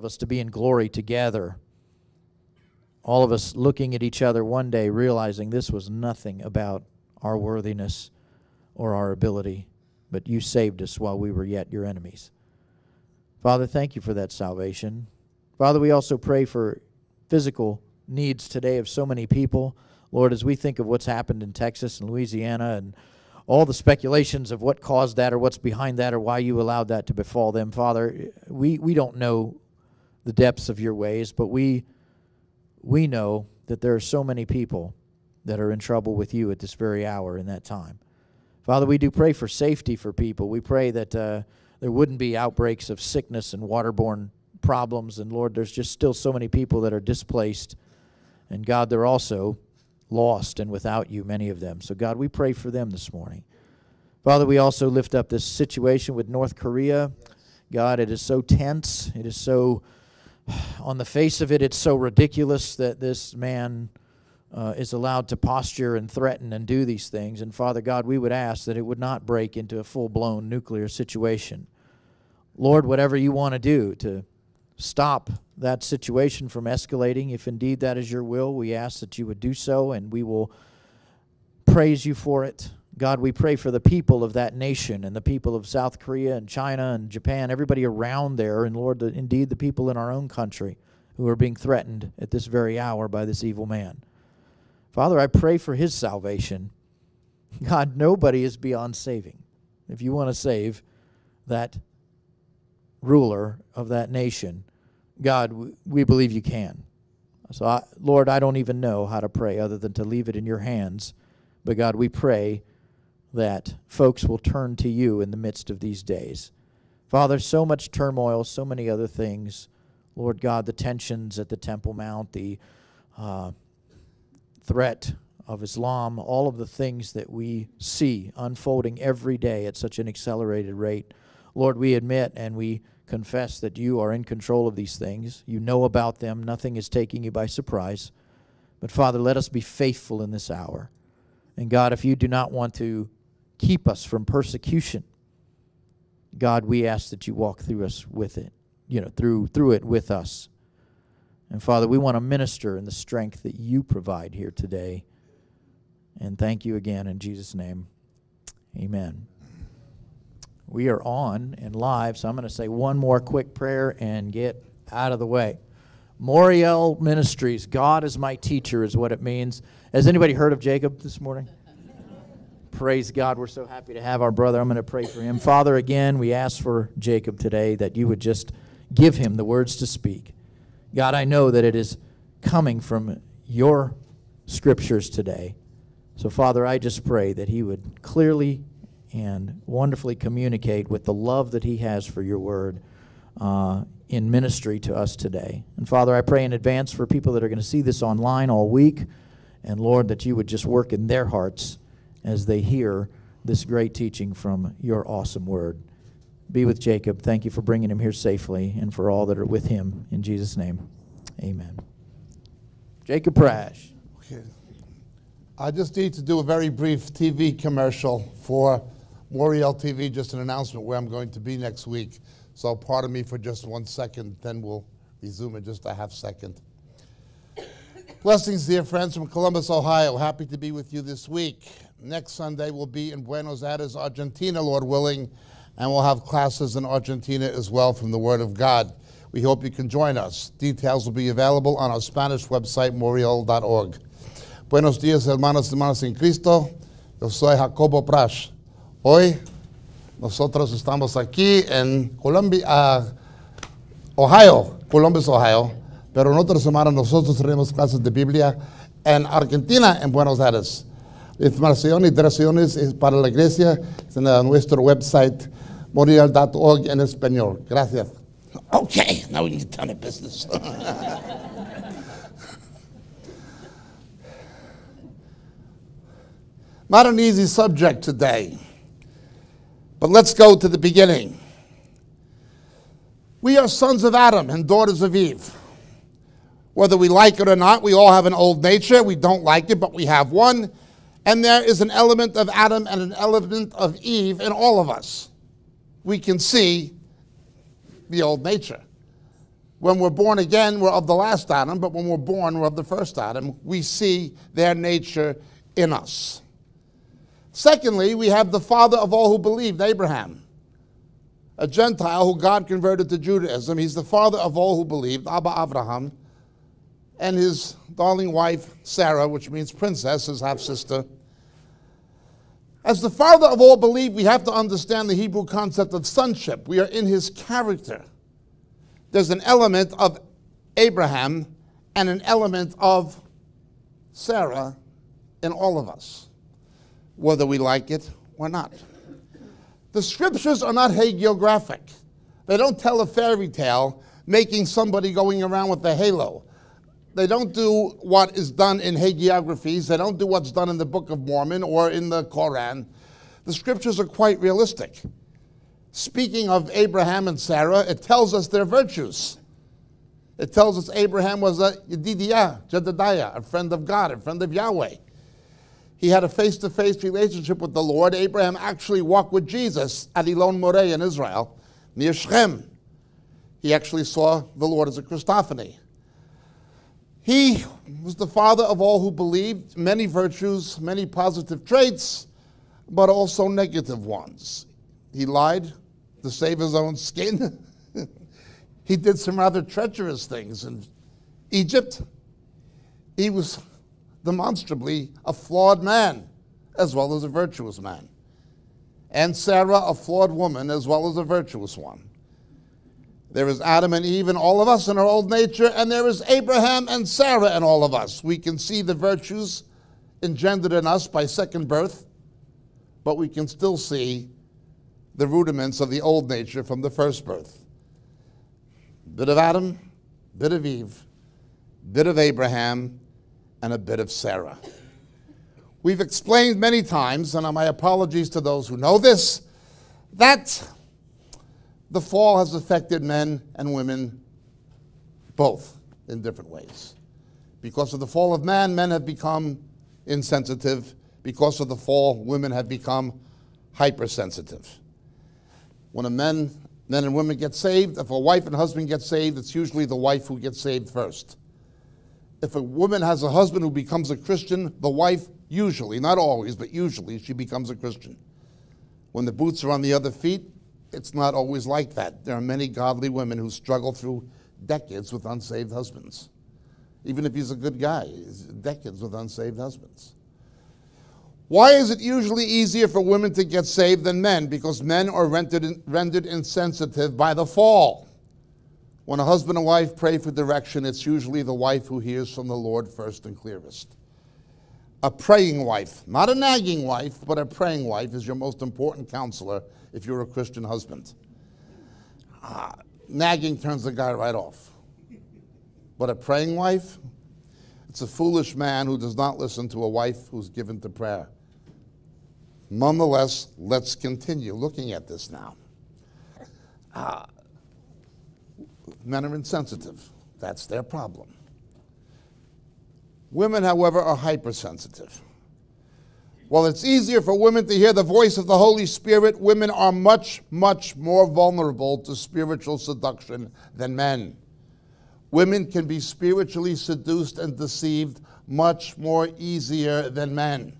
of us to be in glory together. All of us looking at each other one day, realizing this was nothing about our worthiness or our ability, but you saved us while we were yet your enemies. Father, thank you for that salvation. Father, we also pray for physical needs today of so many people. Lord, as we think of what's happened in Texas and Louisiana and all the speculations of what caused that or what's behind that or why you allowed that to befall them, Father, we, we don't know the depths of your ways, but we, we know that there are so many people that are in trouble with you at this very hour in that time. Father, we do pray for safety for people. We pray that uh, there wouldn't be outbreaks of sickness and waterborne problems. And Lord, there's just still so many people that are displaced. And God, they're also lost and without you, many of them. So, God, we pray for them this morning. Father, we also lift up this situation with North Korea. God, it is so tense. It is so, on the face of it, it's so ridiculous that this man uh, is allowed to posture and threaten and do these things. And Father God, we would ask that it would not break into a full blown nuclear situation. Lord, whatever you want to do to stop that situation from escalating, if indeed that is your will, we ask that you would do so and we will praise you for it. God, we pray for the people of that nation and the people of South Korea and China and Japan, everybody around there, and Lord, indeed the people in our own country who are being threatened at this very hour by this evil man. Father, I pray for his salvation. God, nobody is beyond saving. If you want to save that ruler of that nation, God, we believe you can. So, I, Lord, I don't even know how to pray other than to leave it in your hands. But, God, we pray that folks will turn to you in the midst of these days. Father, so much turmoil, so many other things. Lord God, the tensions at the Temple Mount, the uh, threat of Islam, all of the things that we see unfolding every day at such an accelerated rate. Lord, we admit and we confess that you are in control of these things. You know about them, nothing is taking you by surprise. But Father, let us be faithful in this hour. And God, if you do not want to keep us from persecution, God, we ask that you walk through us with it, you know, through through it with us. And Father, we want to minister in the strength that you provide here today. And thank you again in Jesus' name. Amen. We are on and live, so I'm going to say one more quick prayer and get out of the way. Moriel Ministries, God is my teacher, is what it means. Has anybody heard of Jacob this morning? Praise God. We're so happy to have our brother. I'm going to pray for him. Father, again, we ask for Jacob today that you would just give him the words to speak. God, I know that it is coming from your scriptures today. So, Father, I just pray that he would clearly and wonderfully communicate with the love that he has for your word uh, in ministry to us today. And, Father, I pray in advance for people that are going to see this online all week. And, Lord, that you would just work in their hearts as they hear this great teaching from your awesome word be with Jacob. Thank you for bringing him here safely and for all that are with him. In Jesus' name, amen. Jacob Prasch. Okay. I just need to do a very brief TV commercial for Moriel TV, just an announcement where I'm going to be next week. So pardon me for just one second, then we'll resume in just a half second. Blessings, dear friends from Columbus, Ohio. Happy to be with you this week. Next Sunday, we'll be in Buenos Aires, Argentina, Lord willing and we'll have classes in Argentina as well from the Word of God. We hope you can join us. Details will be available on our Spanish website, moriel.org. Buenos días, hermanos y hermanas en Cristo. Yo soy Jacobo Prasch. Hoy nosotros estamos aquí en Colombia, uh, Ohio, Columbus, Ohio. Pero en otra semana nosotros tenemos clases de Biblia en Argentina, en Buenos Aires. Información y direcciones para la iglesia en nuestro website moriel.org en español. Gracias. Okay, now we can get down to business. Not an easy subject today, but let's go to the beginning. We are sons of Adam and daughters of Eve. Whether we like it or not, we all have an old nature. We don't like it, but we have one. And there is an element of Adam and an element of Eve in all of us we can see the old nature. When we're born again, we're of the last Adam, but when we're born, we're of the first Adam. We see their nature in us. Secondly, we have the father of all who believed, Abraham, a Gentile who God converted to Judaism. He's the father of all who believed, Abba Abraham, and his darling wife, Sarah, which means princess, his half sister. As the father of all believe, we have to understand the Hebrew concept of sonship. We are in his character. There's an element of Abraham and an element of Sarah in all of us, whether we like it or not. The scriptures are not hagiographic. They don't tell a fairy tale making somebody going around with a halo. They don't do what is done in hagiographies. They don't do what's done in the Book of Mormon or in the Koran. The scriptures are quite realistic. Speaking of Abraham and Sarah, it tells us their virtues. It tells us Abraham was a Yedidiyah, Jedediah, a friend of God, a friend of Yahweh. He had a face to face relationship with the Lord. Abraham actually walked with Jesus at Elon Moreh in Israel, near Shechem. He actually saw the Lord as a Christophany. He was the father of all who believed, many virtues, many positive traits, but also negative ones. He lied to save his own skin. he did some rather treacherous things in Egypt. He was demonstrably a flawed man as well as a virtuous man. And Sarah, a flawed woman as well as a virtuous one. There is Adam and Eve in all of us in our old nature, and there is Abraham and Sarah in all of us. We can see the virtues engendered in us by second birth, but we can still see the rudiments of the old nature from the first birth. Bit of Adam, bit of Eve, bit of Abraham, and a bit of Sarah. We've explained many times, and my apologies to those who know this, that the fall has affected men and women both in different ways. Because of the fall of man, men have become insensitive. Because of the fall, women have become hypersensitive. When a men, men and women get saved, if a wife and husband get saved, it's usually the wife who gets saved first. If a woman has a husband who becomes a Christian, the wife usually, not always, but usually, she becomes a Christian. When the boots are on the other feet, it's not always like that. There are many godly women who struggle through decades with unsaved husbands. Even if he's a good guy, decades with unsaved husbands. Why is it usually easier for women to get saved than men? Because men are rendered, rendered insensitive by the fall. When a husband and wife pray for direction, it's usually the wife who hears from the Lord first and clearest. A praying wife, not a nagging wife, but a praying wife, is your most important counselor if you're a Christian husband. Uh, nagging turns the guy right off. But a praying wife, it's a foolish man who does not listen to a wife who's given to prayer. Nonetheless, let's continue looking at this now. Uh, men are insensitive. That's their problem. Women, however, are hypersensitive. While it's easier for women to hear the voice of the Holy Spirit, women are much, much more vulnerable to spiritual seduction than men. Women can be spiritually seduced and deceived much more easier than men.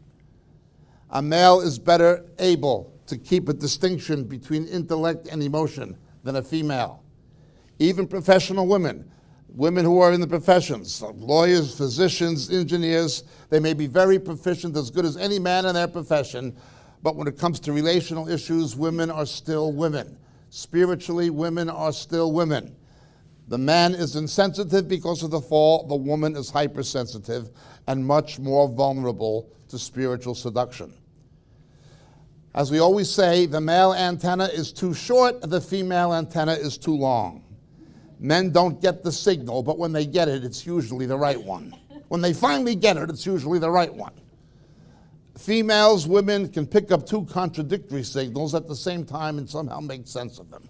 A male is better able to keep a distinction between intellect and emotion than a female. Even professional women women who are in the professions, lawyers, physicians, engineers, they may be very proficient, as good as any man in their profession, but when it comes to relational issues, women are still women. Spiritually, women are still women. The man is insensitive because of the fall, the woman is hypersensitive and much more vulnerable to spiritual seduction. As we always say, the male antenna is too short, the female antenna is too long. Men don't get the signal, but when they get it, it's usually the right one. When they finally get it, it's usually the right one. Females, women can pick up two contradictory signals at the same time and somehow make sense of them.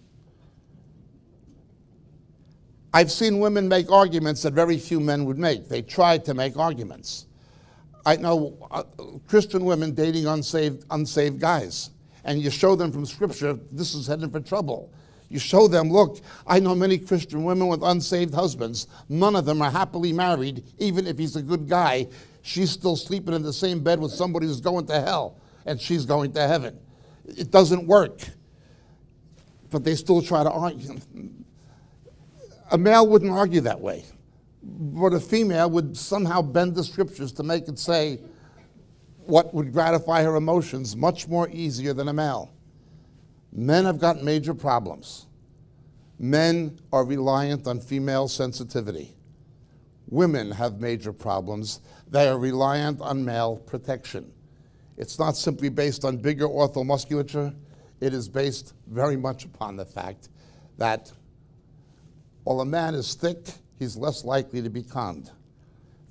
I've seen women make arguments that very few men would make. They try to make arguments. I know uh, Christian women dating unsaved, unsaved guys, and you show them from Scripture, this is heading for trouble You show them, look, I know many Christian women with unsaved husbands. None of them are happily married, even if he's a good guy. She's still sleeping in the same bed with somebody who's going to hell, and she's going to heaven. It doesn't work. But they still try to argue. A male wouldn't argue that way, but a female would somehow bend the scriptures to make it say what would gratify her emotions much more easier than a male. Men have got major problems. Men are reliant on female sensitivity. Women have major problems. They are reliant on male protection. It's not simply based on bigger orthomusculature. It is based very much upon the fact that while a man is thick, he's less likely to be conned.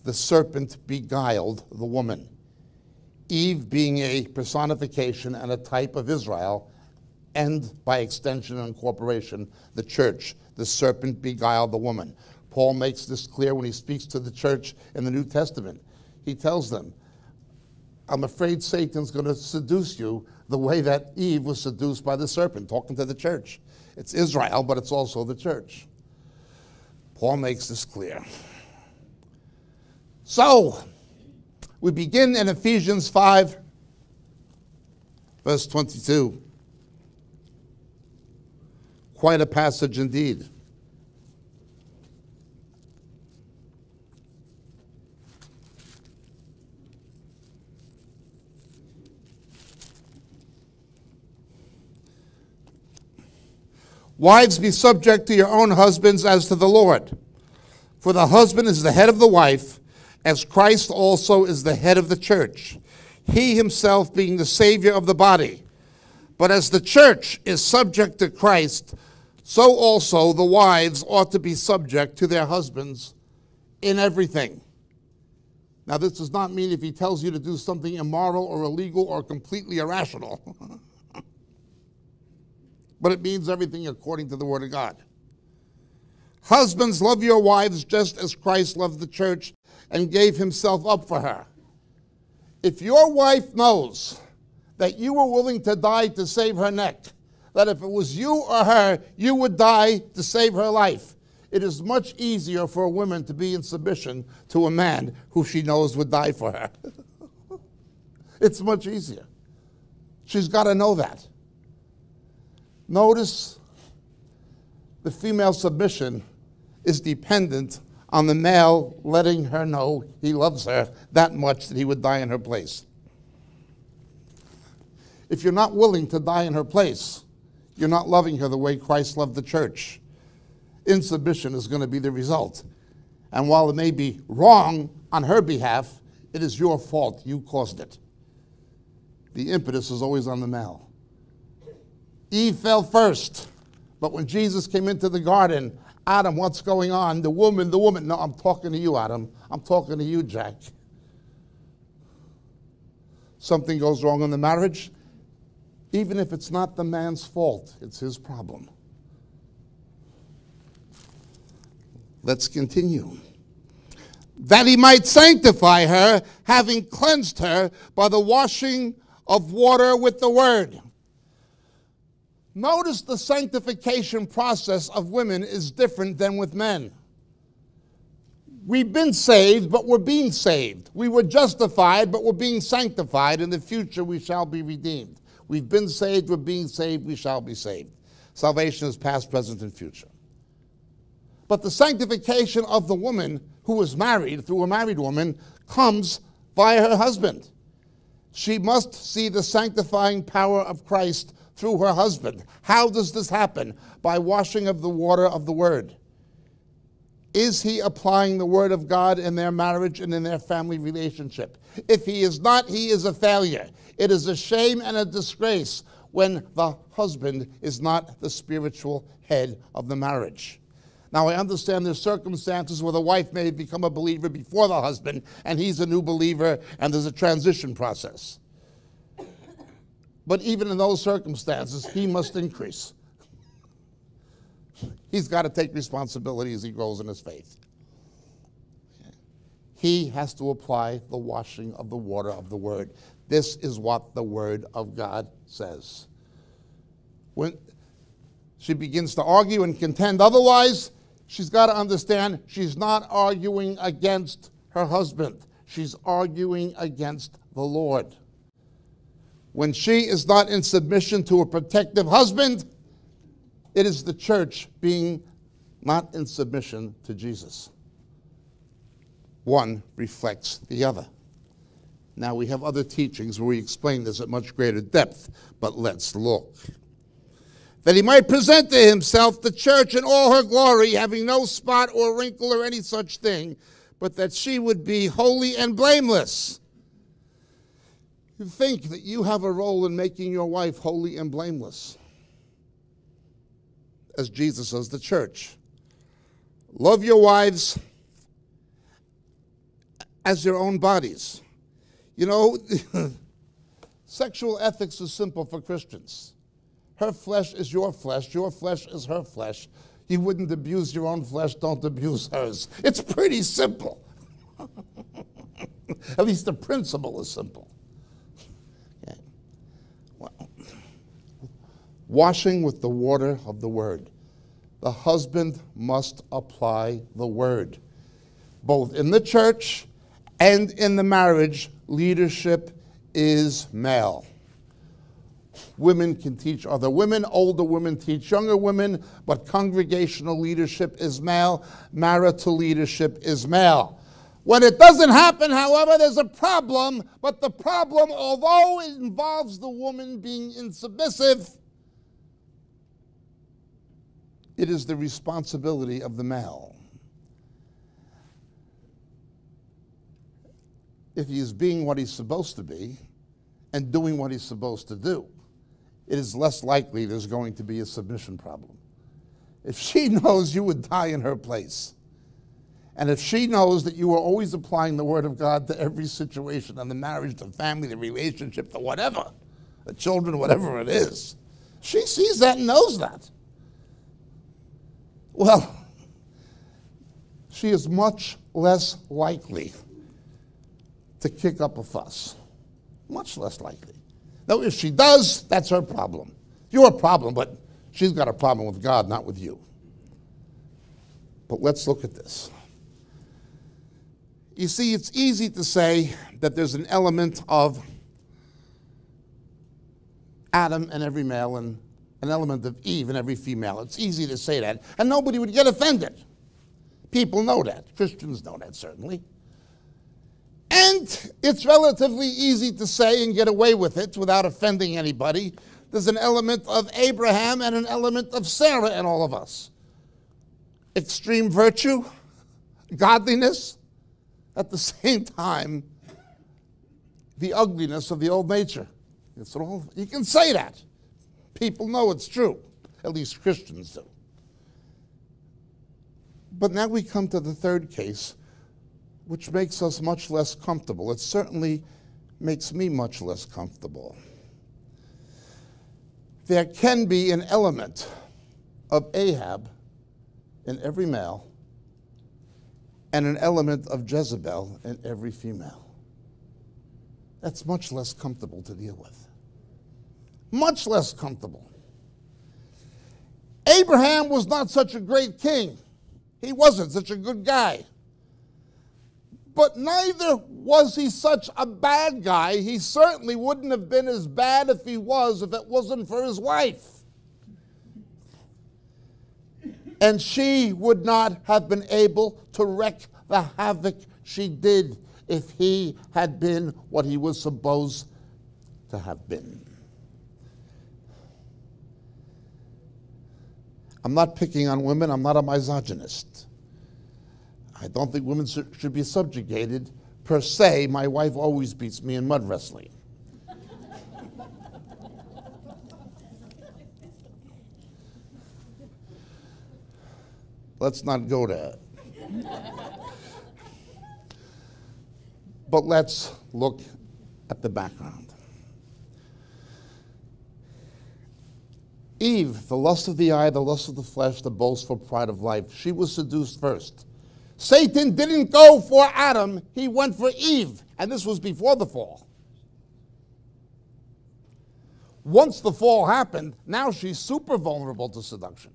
The serpent beguiled the woman. Eve being a personification and a type of Israel, and by extension and incorporation, the church. The serpent beguiled the woman. Paul makes this clear when he speaks to the church in the New Testament. He tells them, I'm afraid Satan's going to seduce you the way that Eve was seduced by the serpent, talking to the church. It's Israel, but it's also the church. Paul makes this clear. So, we begin in Ephesians 5, verse 22. Quite a passage indeed. Wives, be subject to your own husbands as to the Lord. For the husband is the head of the wife, as Christ also is the head of the church, he himself being the Savior of the body. But as the church is subject to Christ, so also the wives ought to be subject to their husbands in everything. Now, this does not mean if he tells you to do something immoral or illegal or completely irrational. but it means everything according to the Word of God. Husbands, love your wives just as Christ loved the church and gave himself up for her. If your wife knows that you were willing to die to save her neck, that if it was you or her, you would die to save her life, it is much easier for a woman to be in submission to a man who she knows would die for her. it's much easier. She's got to know that. Notice the female submission is dependent on the male letting her know he loves her that much that he would die in her place. If you're not willing to die in her place, you're not loving her the way Christ loved the church. Insubmission is going to be the result. And while it may be wrong on her behalf, it is your fault. You caused it. The impetus is always on the male. Eve fell first. But when Jesus came into the garden, Adam, what's going on? The woman, the woman. No, I'm talking to you, Adam. I'm talking to you, Jack. Something goes wrong in the marriage, even if it's not the man's fault, it's his problem. Let's continue. That he might sanctify her, having cleansed her by the washing of water with the word Notice the sanctification process of women is different than with men. We've been saved, but we're being saved. We were justified, but we're being sanctified. In the future, we shall be redeemed. We've been saved, we're being saved, we shall be saved. Salvation is past, present, and future. But the sanctification of the woman who is married through a married woman comes via her husband. She must see the sanctifying power of Christ through her husband. How does this happen? By washing of the water of the word. Is he applying the word of God in their marriage and in their family relationship? If he is not, he is a failure. It is a shame and a disgrace when the husband is not the spiritual head of the marriage. Now, I understand there's circumstances where the wife may become a believer before the husband, and he's a new believer, and there's a transition process. But even in those circumstances, he must increase. He's got to take responsibility as he grows in his faith. He has to apply the washing of the water of the word. This is what the word of God says. When she begins to argue and contend otherwise, she's got to understand she's not arguing against her husband. She's arguing against the Lord. When she is not in submission to a protective husband, it is the church being not in submission to Jesus. One reflects the other. Now, we have other teachings where we explain this at much greater depth, but let's look. That he might present to himself the church in all her glory, having no spot or wrinkle or any such thing, but that she would be holy and blameless. You think that you have a role in making your wife holy and blameless, as Jesus says the church. Love your wives as your own bodies. You know, sexual ethics is simple for Christians. Her flesh is your flesh, your flesh is her flesh. You wouldn't abuse your own flesh, don't abuse hers. It's pretty simple. At least the principle is simple. Washing with the water of the word. The husband must apply the word. Both in the church and in the marriage, leadership is male. Women can teach other women, older women teach younger women, but congregational leadership is male, marital leadership is male. When it doesn't happen, however, there's a problem, but the problem, although it involves the woman being insubmissive, it is the responsibility of the male. If he is being what he's supposed to be and doing what he's supposed to do, it is less likely there's going to be a submission problem. If she knows you would die in her place, and if she knows that you are always applying the Word of God to every situation, and the marriage, the family, the relationship, the whatever, the children, whatever it is, she sees that and knows that. Well, she is much less likely to kick up a fuss. Much less likely. Now, if she does, that's her problem. Your problem, but she's got a problem with God, not with you. But let's look at this. You see, it's easy to say that there's an element of Adam and every male and an element of Eve in every female. It's easy to say that, and nobody would get offended. People know that. Christians know that, certainly. And it's relatively easy to say and get away with it without offending anybody. There's an element of Abraham and an element of Sarah in all of us. Extreme virtue, godliness, at the same time, the ugliness of the old nature. It's all, you can say that. People know it's true. At least Christians do. But now we come to the third case, which makes us much less comfortable. It certainly makes me much less comfortable. There can be an element of Ahab in every male and an element of Jezebel in every female. That's much less comfortable to deal with much less comfortable. Abraham was not such a great king. He wasn't such a good guy. But neither was he such a bad guy. He certainly wouldn't have been as bad if he was if it wasn't for his wife. And she would not have been able to wreak the havoc she did if he had been what he was supposed to have been. I'm not picking on women, I'm not a misogynist. I don't think women should be subjugated per se. My wife always beats me in mud wrestling. Let's not go there. but let's look at the background. Eve, the lust of the eye, the lust of the flesh, the boastful pride of life, she was seduced first. Satan didn't go for Adam, he went for Eve, and this was before the fall. once the fall happened, now she's super vulnerable to seduction.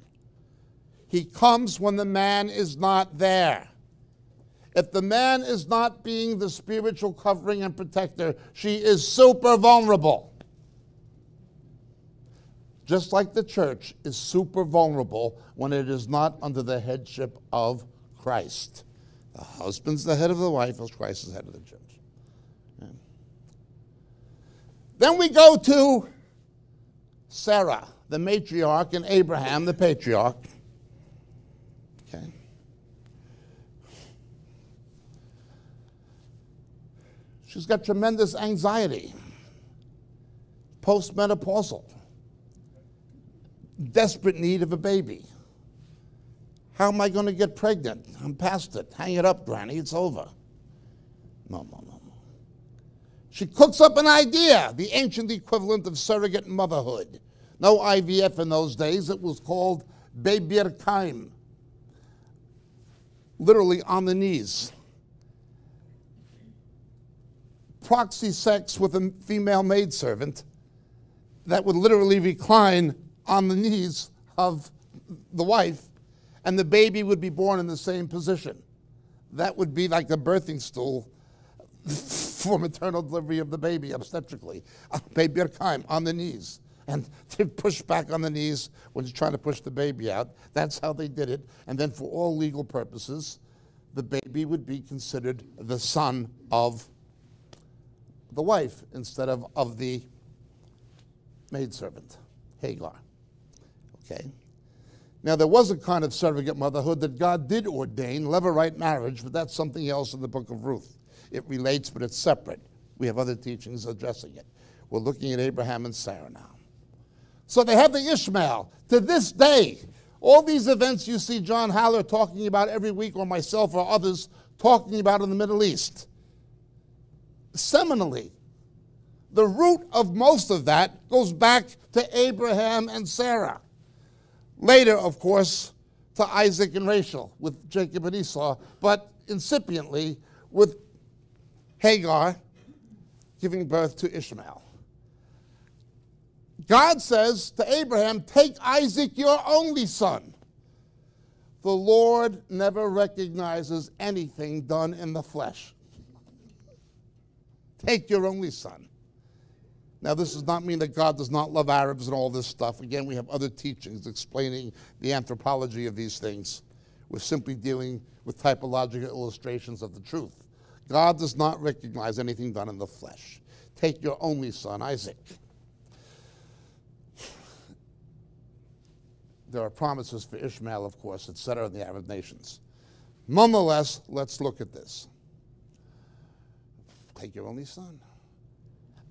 He comes when the man is not there. If the man is not being the spiritual covering and protector, she is super vulnerable. Just like the church is super vulnerable when it is not under the headship of Christ. The husband's the head of the wife, as Christ is the head of the church. Yeah. Then we go to Sarah, the matriarch, and Abraham, the patriarch. Okay. She's got tremendous anxiety, postmenopausal, desperate need of a baby. How am I going to get pregnant? I'm past it. Hang it up, Granny. It's over. No, no, no, no. She cooks up an idea, the ancient equivalent of surrogate motherhood. No IVF in those days. It was called Beber Kaim, literally on the knees. Proxy sex with a female maidservant that would literally recline on the knees of the wife and the baby would be born in the same position. That would be like the birthing stool for maternal delivery of the baby obstetrically. On the knees. And they push back on the knees when you're trying to push the baby out. That's how they did it. And then, for all legal purposes, the baby would be considered the son of the wife instead of of the maidservant, Hagar. Okay? Now, there was a kind of surrogate motherhood that God did ordain, levirate marriage, but that's something else in the book of Ruth. It relates, but it's separate. We have other teachings addressing it. We're looking at Abraham and Sarah now. So they have the Ishmael. To this day, all these events you see John Haller talking about every week, or myself or others talking about in the Middle East, seminally, the root of most of that goes back to Abraham and Sarah. Later, of course, to Isaac and Rachel with Jacob and Esau, but incipiently with Hagar giving birth to Ishmael. God says to Abraham, Take Isaac, your only son. The Lord never recognizes anything done in the flesh. Take your only son. Now, this does not mean that God does not love Arabs and all this stuff. Again, we have other teachings explaining the anthropology of these things. We're simply dealing with typological illustrations of the truth. God does not recognize anything done in the flesh. Take your only son, Isaac. There are promises for Ishmael, of course, etc., in the Arab nations. Nonetheless, let's look at this. Take your only son.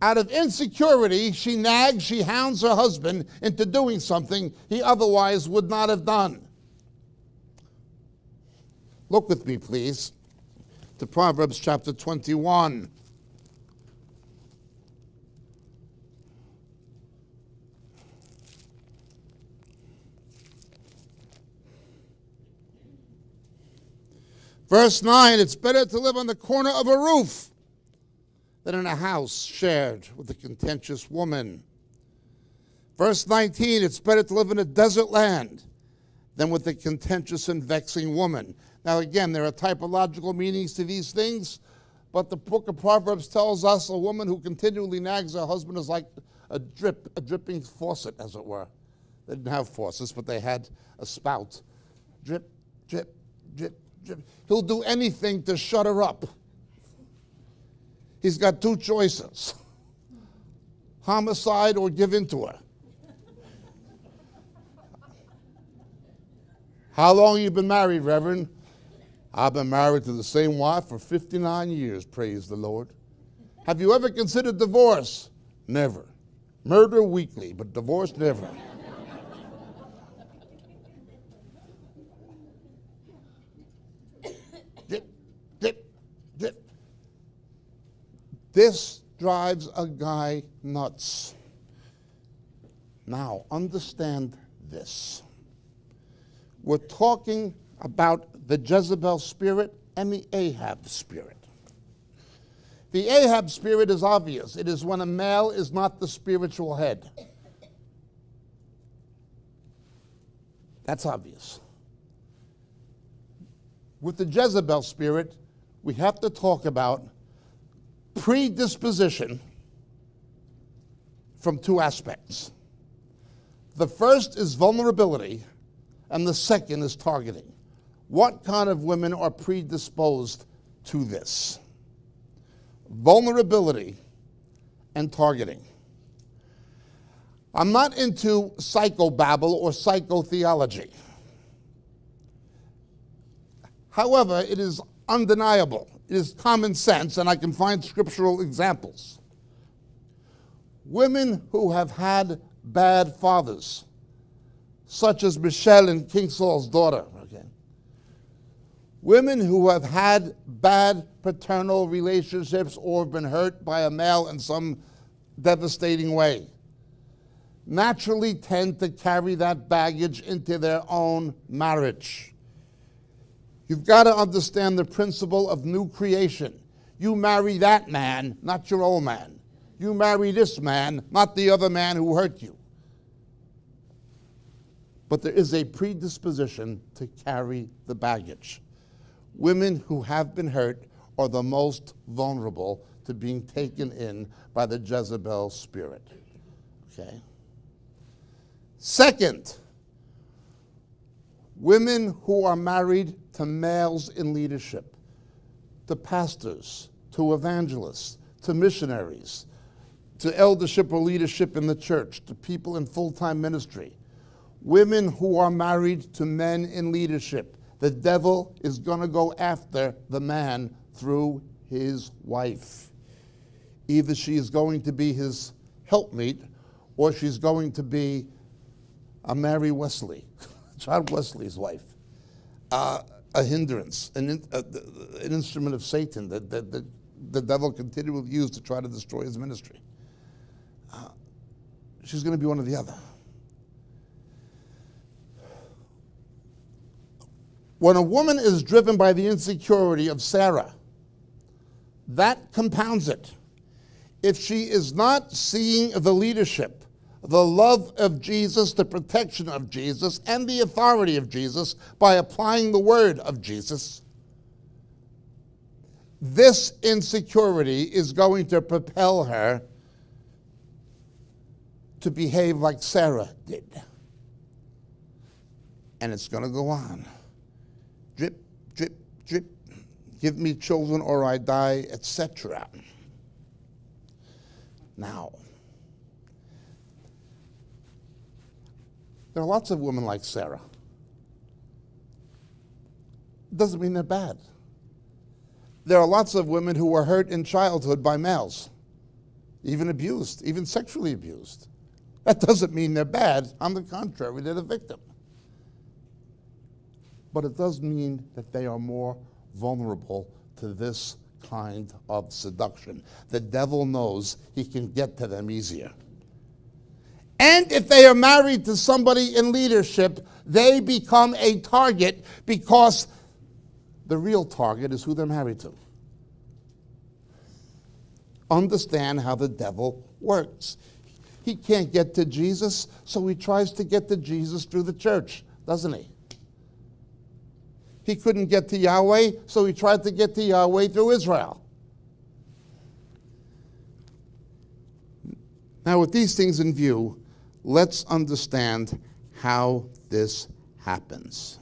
Out of insecurity, she nags, she hounds her husband into doing something he otherwise would not have done. Look with me, please, to Proverbs chapter 21. Verse 9 It's better to live on the corner of a roof than in a house shared with a contentious woman. Verse 19 It's better to live in a desert land than with a contentious and vexing woman. Now, again, there are typological meanings to these things, but the book of Proverbs tells us a woman who continually nags her husband is like a drip, a dripping faucet, as it were. They didn't have faucets, but they had a spout. Drip, drip, drip, drip. He'll do anything to shut her up he's got two choices homicide or give in to her. How long you been married, Reverend? I've been married to the same wife for 59 years, praise the Lord. Have you ever considered divorce? Never. Murder weekly, but divorce never. This drives a guy nuts. Now, understand this. We're talking about the Jezebel spirit and the Ahab spirit. The Ahab spirit is obvious. It is when a male is not the spiritual head. That's obvious. With the Jezebel spirit, we have to talk about predisposition from two aspects. The first is vulnerability, and the second is targeting. What kind of women are predisposed to this? Vulnerability and targeting. I'm not into psychobabble or psychotheology. However, it is undeniable. It is common sense, and I can find scriptural examples. Women who have had bad fathers, such as Michal and King Saul's daughter, okay? Women who have had bad paternal relationships or have been hurt by a male in some devastating way naturally tend to carry that baggage into their own marriage. You've got to understand the principle of new creation. You marry that man, not your old man. You marry this man, not the other man who hurt you. But there is a predisposition to carry the baggage. Women who have been hurt are the most vulnerable to being taken in by the Jezebel spirit. Okay? Second, women who are married to males in leadership, to pastors, to evangelists, to missionaries, to eldership or leadership in the church, to people in full time ministry, women who are married to men in leadership. The devil is going to go after the man through his wife. Either she is going to be his helpmeet or she's going to be a Mary Wesley, John Wesley's wife, uh, a hindrance, an, uh, an instrument of Satan that, that, that the devil continually used to try to destroy his ministry. Uh, she's going to be one or the other. When a woman is driven by the insecurity of Sarah, that compounds it. If she is not seeing the leadership the love of Jesus, the protection of Jesus, and the authority of Jesus by applying the word of Jesus, this insecurity is going to propel her to behave like Sarah did. And it's going to go on. Drip, drip, drip. Give me children or I die, etc. Now, There are lots of women like Sarah. Doesn't mean they're bad. There are lots of women who were hurt in childhood by males, even abused, even sexually abused. That doesn't mean they're bad. On the contrary, they're the victim. But it does mean that they are more vulnerable to this kind of seduction. The devil knows he can get to them easier. And if they are married to somebody in leadership, they become a target because the real target is who they're married to. Understand how the devil works. He can't get to Jesus, so he tries to get to Jesus through the church, doesn't he? He couldn't get to Yahweh, so he tried to get to Yahweh through Israel. Now, with these things in view, let's understand how this happens.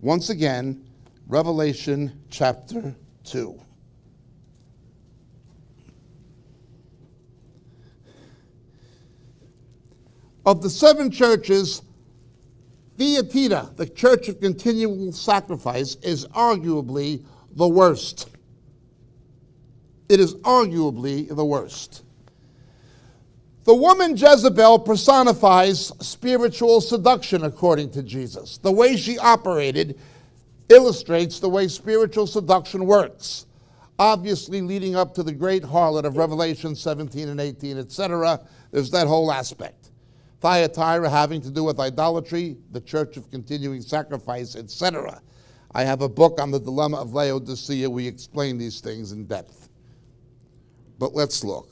Once again, Revelation chapter 2. Of the seven churches, Thyatira, the church of continual sacrifice, is arguably the worst. It is arguably the worst. The woman Jezebel personifies spiritual seduction, according to Jesus. The way she operated illustrates the way spiritual seduction works. Obviously, leading up to the great harlot of Revelation 17 and 18, etc., there's that whole aspect. Thyatira having to do with idolatry, the church of continuing sacrifice, etc. I have a book on the dilemma of Laodicea. We explain these things in depth. But let's look.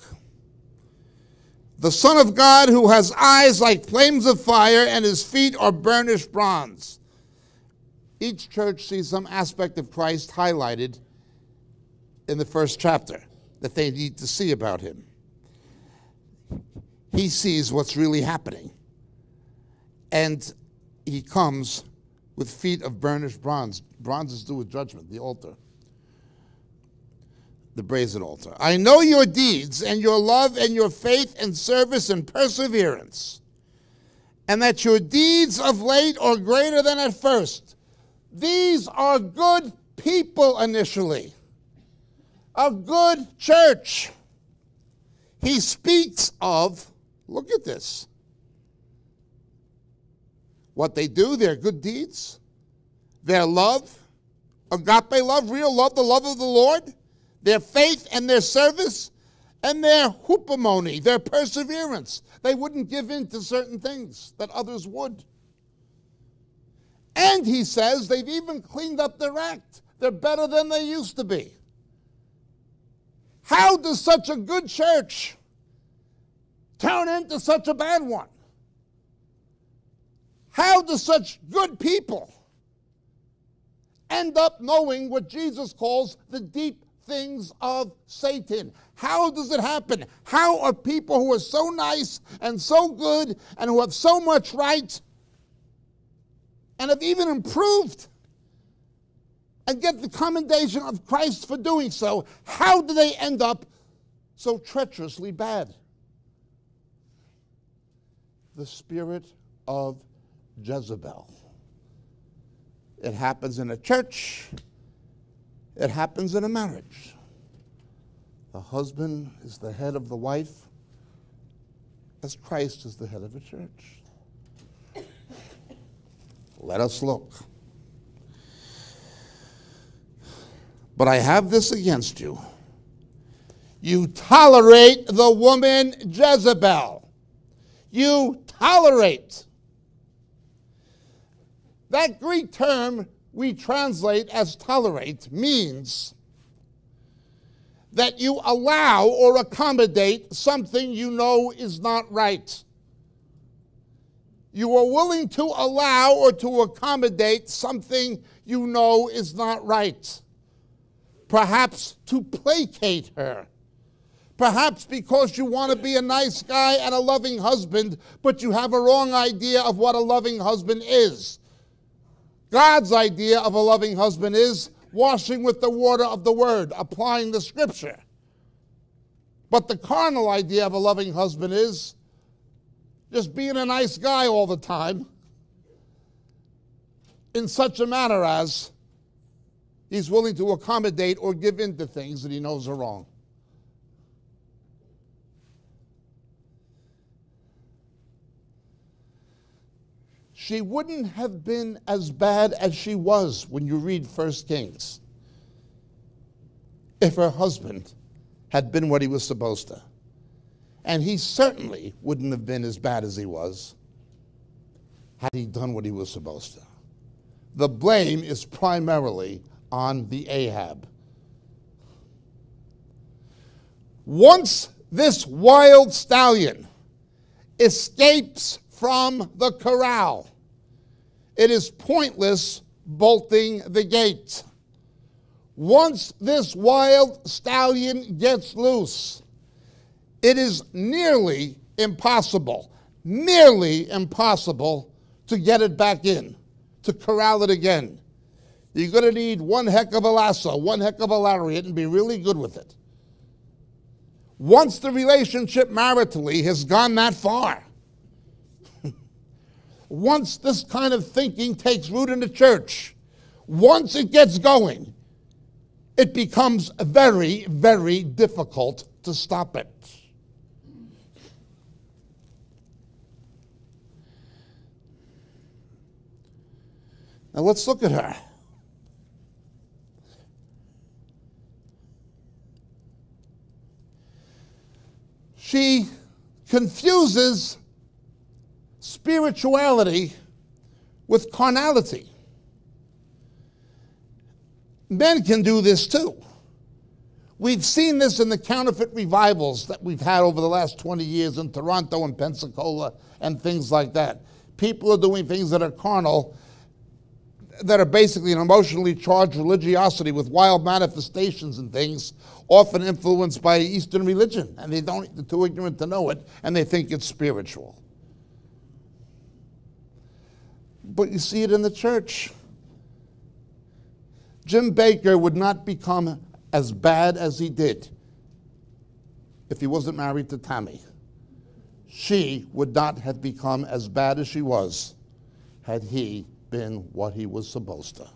The Son of God, who has eyes like flames of fire and his feet are burnished bronze. Each church sees some aspect of Christ highlighted in the first chapter that they need to see about him. He sees what's really happening. And he comes with feet of burnished bronze. Bronze is due with judgment, the altar, the brazen altar. I know your deeds and your love and your faith and service and perseverance, and that your deeds of late are greater than at first. These are good people initially, a good church. He speaks of, look at this what they do, their good deeds, their love, agape love, real love, the love of the Lord, their faith and their service, and their hupomone, their perseverance. They wouldn't give in to certain things that others would. And he says they've even cleaned up their act. They're better than they used to be. How does such a good church turn into such a bad one? How do such good people end up knowing what Jesus calls the deep things of Satan? How does it happen? How are people who are so nice and so good and who have so much right and have even improved and get the commendation of Christ for doing so, how do they end up so treacherously bad? The spirit of Jezebel. It happens in a church, it happens in a marriage. The husband is the head of the wife, as Christ is the head of the church. Let us look. But I have this against you. You tolerate the woman Jezebel. You tolerate. That Greek term we translate as tolerate means that you allow or accommodate something you know is not right. You are willing to allow or to accommodate something you know is not right. Perhaps to placate her. Perhaps because you want to be a nice guy and a loving husband, but you have a wrong idea of what a loving husband is. God's idea of a loving husband is washing with the water of the word, applying the scripture. But the carnal idea of a loving husband is just being a nice guy all the time in such a manner as he's willing to accommodate or give in to things that he knows are wrong. She wouldn't have been as bad as she was when you read First Kings if her husband had been what he was supposed to. And he certainly wouldn't have been as bad as he was had he done what he was supposed to. The blame is primarily on the Ahab. Once this wild stallion escapes from the corral, it is pointless bolting the gate. Once this wild stallion gets loose, it is nearly impossible, nearly impossible to get it back in, to corral it again. You're going to need one heck of a lasso, one heck of a lariat, and be really good with it. Once the relationship maritally has gone that far, once this kind of thinking takes root in the church, once it gets going, it becomes very, very difficult to stop it. Now let's look at her. She confuses spirituality with carnality. Men can do this too. We've seen this in the counterfeit revivals that we've had over the last 20 years in Toronto and Pensacola and things like that. People are doing things that are carnal, that are basically an emotionally charged religiosity with wild manifestations and things, often influenced by Eastern religion. And they don't, they're too ignorant to know it, and they think it's spiritual. But you see it in the church. Jim Bakker would not become as bad as he did if he wasn't married to Tammy. She would not have become as bad as she was had he been what he was supposed to.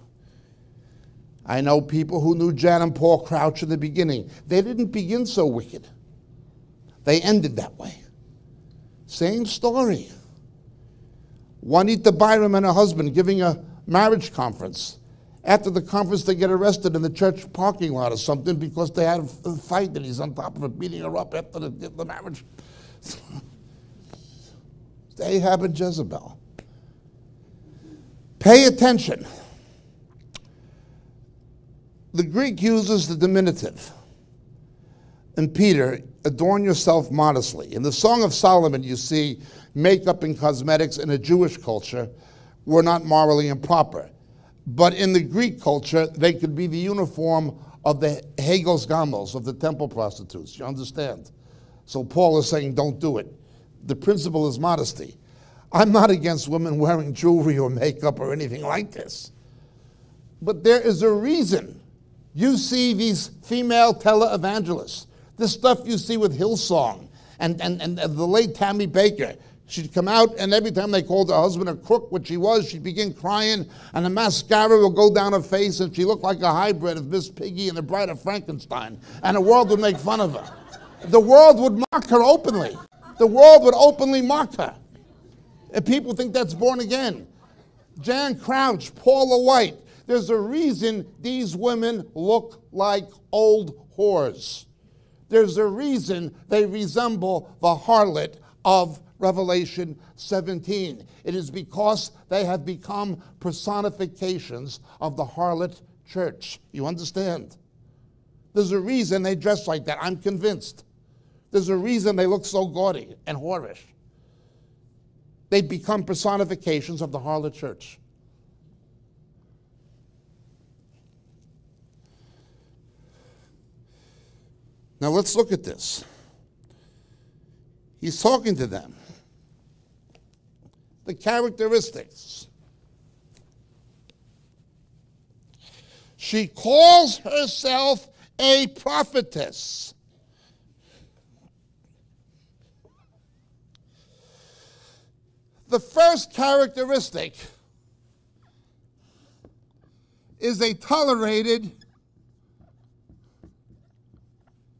I know people who knew Jan and Paul Crouch in the beginning. They didn't begin so wicked, they ended that way. Same story. Juanita Bynum and her husband giving a marriage conference. After the conference, they get arrested in the church parking lot or something because they had a fight and he's on top of her beating her up after the, the marriage. Ahab and Jezebel. Pay attention. The Greek uses the diminutive. And Peter, adorn yourself modestly. In the Song of Solomon, you see makeup and cosmetics in a Jewish culture were not morally improper. But in the Greek culture, they could be the uniform of the Hagos Gamos, of the temple prostitutes. You understand? So Paul is saying, don't do it. The principle is modesty. I'm not against women wearing jewelry or makeup or anything like this. But there is a reason you see these female televangelists. This stuff you see with Hillsong and, and, and the late Tammy Bakker. She'd come out, and every time they called her husband a crook, which she was, she'd begin crying, and the mascara would go down her face, and she looked like a hybrid of Miss Piggy and the Bride of Frankenstein, and the world would make fun of her. The world would mock her openly. The world would openly mock her. And people think that's born again. Jan Crouch, Paula White. There's a reason these women look like old whores. There's a reason they resemble the harlot of Revelation 17. It is because they have become personifications of the harlot church. You understand? There's a reason they dress like that. I'm convinced. There's a reason they look so gaudy and whorish. They become personifications of the harlot church. Now let's look at this. He's talking to them. The characteristics. She calls herself a prophetess. The first characteristic is a tolerated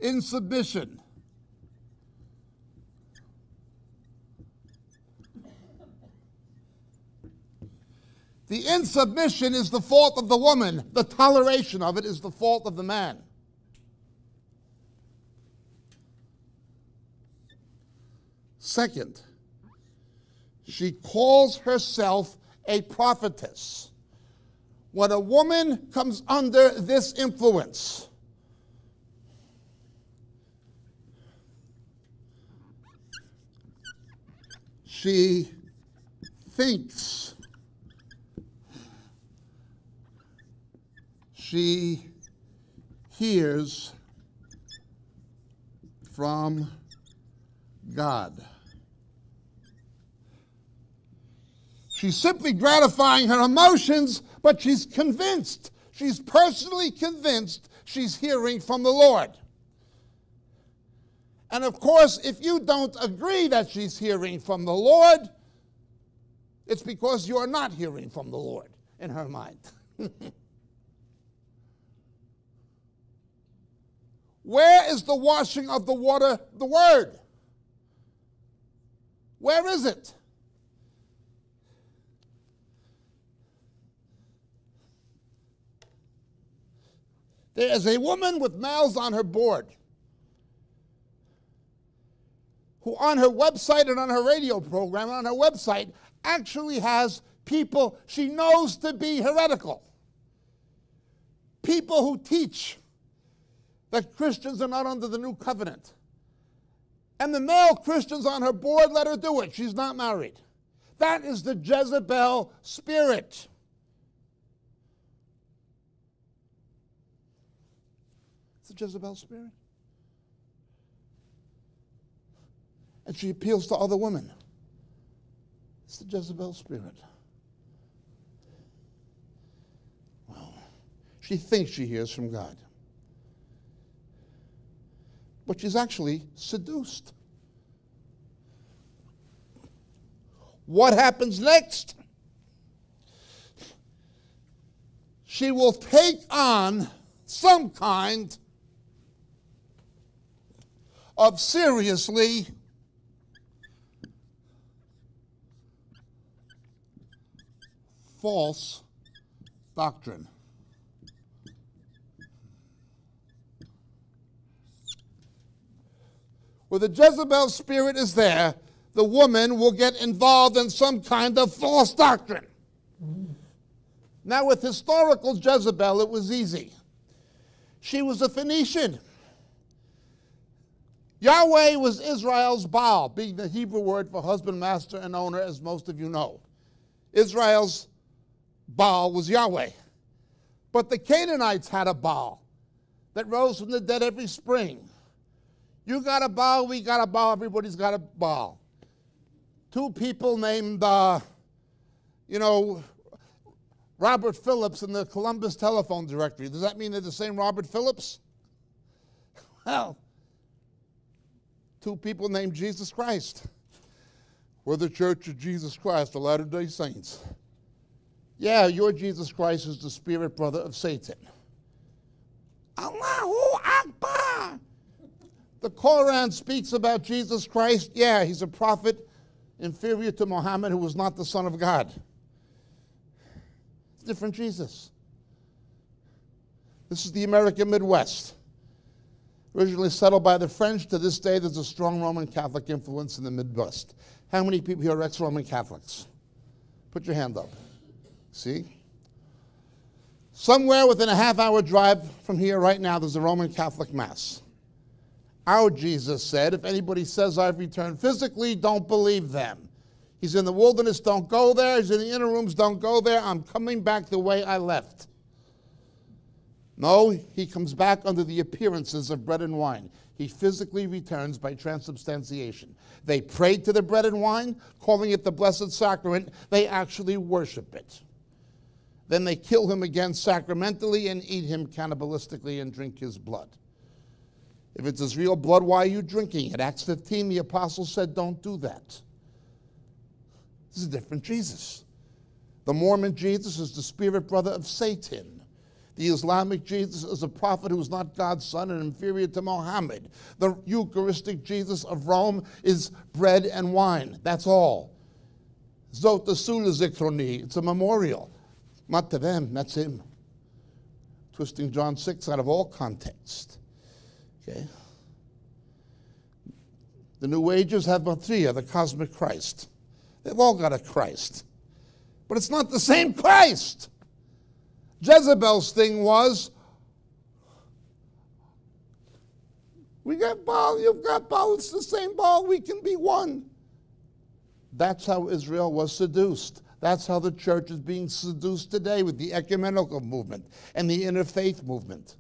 insubmission. The insubmission is the fault of the woman. The toleration of it is the fault of the man. Second, she calls herself a prophetess. When a woman comes under this influence, she thinks, she hears from God. She's simply gratifying her emotions, but she's convinced. She's personally convinced she's hearing from the Lord. And of course, if you don't agree that she's hearing from the Lord, it's because you're not hearing from the Lord in her mind. Where is the washing of the water, the word? Where is it? There is a woman with mouths on her board who, on her website and on her radio program, and on her website, actually has people she knows to be heretical. people who teach that Christians are not under the new covenant. And the male Christians on her board let her do it. She's not married. That is the Jezebel spirit. It's the Jezebel spirit. And she appeals to other women. It's the Jezebel spirit. Well, she thinks she hears from God. But she's actually seduced. What happens next? She will take on some kind of seriously false doctrine. Where the Jezebel spirit is there, the woman will get involved in some kind of false doctrine. Now, with historical Jezebel, it was easy. She was a Phoenician. Yahweh was Israel's Baal, being the Hebrew word for husband, master, and owner, as most of you know. Israel's Baal was Yahweh. But the Canaanites had a Baal that rose from the dead every spring. You got a Baal, we got a Baal, everybody's got a Baal. Two people named, uh, you know, Robert Phillips in the Columbus telephone directory. Does that mean they're the same Robert Phillips? Well, two people named Jesus Christ. We're the Church of Jesus Christ, the Latter day Saints. Yeah, your Jesus Christ is the spirit brother of Satan. Allahu Akbar. The Quran speaks about Jesus Christ. Yeah, he's a prophet inferior to Muhammad who was not the Son of God. It's different Jesus. This is the American Midwest. Originally settled by the French, to this day there's a strong Roman Catholic influence in the Midwest. How many people here are ex Roman Catholics? Put your hand up. See? Somewhere within a half hour drive from here right now, there's a Roman Catholic Mass. Our Jesus said, If anybody says I've returned physically, don't believe them. He's in the wilderness, don't go there. He's in the inner rooms, don't go there. I'm coming back the way I left. No, he comes back under the appearances of bread and wine. He physically returns by transubstantiation. They prayed to the bread and wine, calling it the Blessed Sacrament. They actually worship it. Then they kill him again sacramentally and eat him cannibalistically and drink his blood. If it's his real blood, why are you drinking it? Acts 15, the apostle said, don't do that. This is a different Jesus. The Mormon Jesus is the spirit brother of Satan. The Islamic Jesus is a prophet who is not God's son and inferior to Muhammad. The Eucharistic Jesus of Rome is bread and wine. That's all. Zot it's a memorial. Not to them, that's him. Twisting John 6 out of all context. Okay? The New Ages have Maitreya, the cosmic Christ. They've all got a Christ. But it's not the same Christ. Jezebel's thing was we got Baal, you've got Baal, it's the same Baal, we can be one. That's how Israel was seduced. That's how the church is being seduced today with the ecumenical movement and the interfaith movement.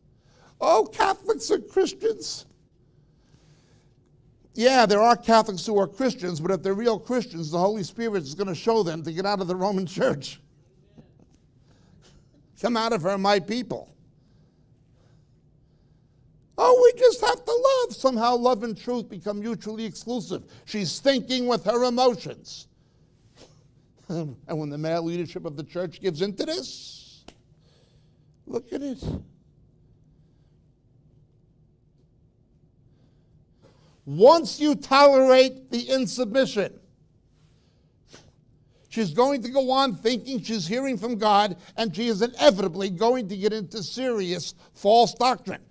Oh, Catholics are Christians. Yeah, there are Catholics who are Christians, but if they're real Christians, the Holy Spirit is going to show them to get out of the Roman church. Come out of her, my people. Oh, we just have to love. Somehow love and truth become mutually exclusive. She's thinking with her emotions. And when the male leadership of the church gives into this, look at it. Once you tolerate the insubmission, she's going to go on thinking she's hearing from God, and she is inevitably going to get into serious false doctrine.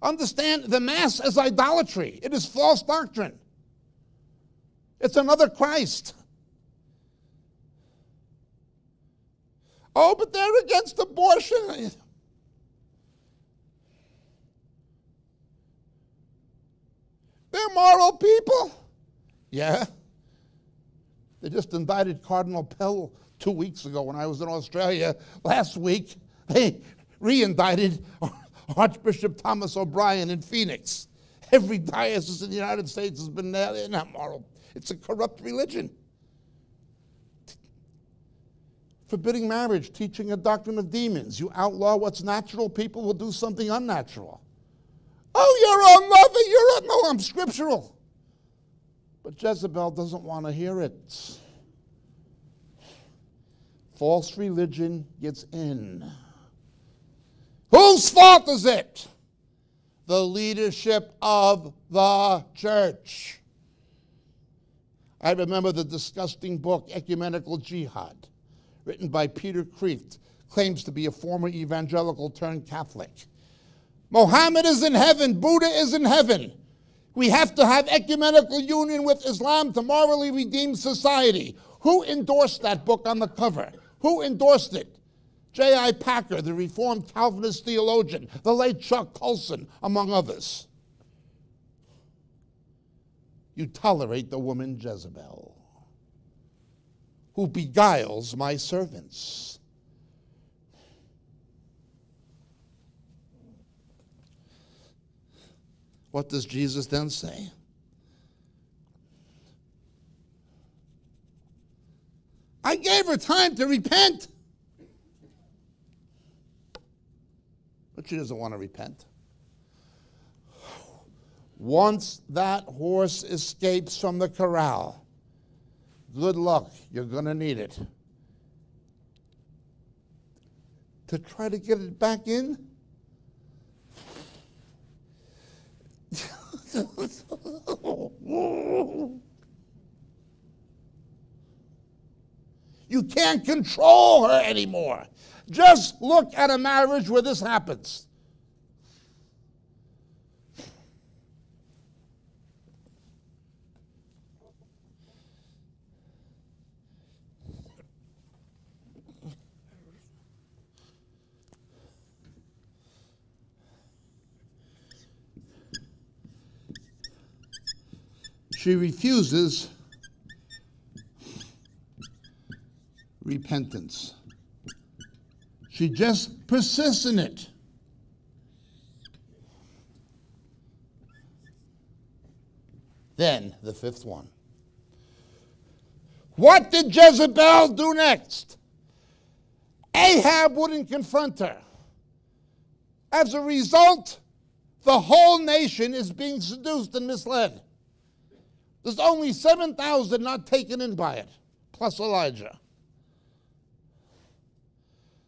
Understand the Mass as idolatry, it is false doctrine. It's another Christ. Oh, but they're against abortion. They're moral people. Yeah. They just indicted Cardinal Pell two weeks ago when I was in Australia. Last week, they re indicted Archbishop Thomas O'Brien in Phoenix. Every diocese in the United States has been not moral. It's a corrupt religion. Forbidding marriage, teaching a doctrine of demons. You outlaw what's natural, people will do something unnatural. Oh, you're unloving, you're a, no, I'm scriptural. But Jezebel doesn't want to hear it. False religion gets in. Whose fault is it? The leadership of the church. I remember the disgusting book, Ecumenical Jihad, written by Peter Kreeft, claims to be a former evangelical turned Catholic. Mohammed is in heaven, Buddha is in heaven. We have to have ecumenical union with Islam to morally redeem society. Who endorsed that book on the cover? Who endorsed it? J.I. Packer, the Reformed Calvinist theologian, the late Chuck Colson, among others. You tolerate the woman Jezebel, who beguiles my servants. What does Jesus then say? I gave her time to repent. But she doesn't want to repent. Once that horse escapes from the corral, good luck, you're going to need it. To try to get it back in? you can't control her anymore. Just look at a marriage where this happens. She refuses repentance. She just persists in it. Then the fifth one. What did Jezebel do next? Ahab wouldn't confront her. As a result, the whole nation is being seduced and misled. There's only 7,000 not taken in by it, plus Elijah.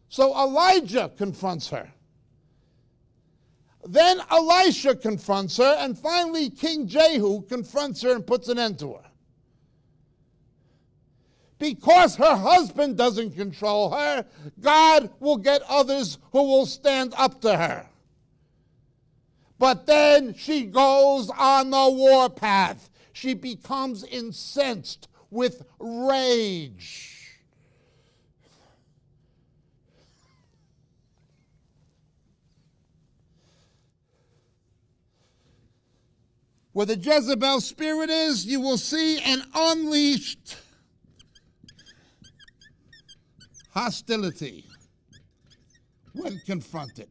So Elijah confronts her. Then Elisha confronts her, and finally King Jehu confronts her and puts an end to her. Because her husband doesn't control her, God will get others who will stand up to her. But then she goes on the warpath she becomes incensed with rage. Where the Jezebel spirit is, you will see an unleashed hostility when confronted.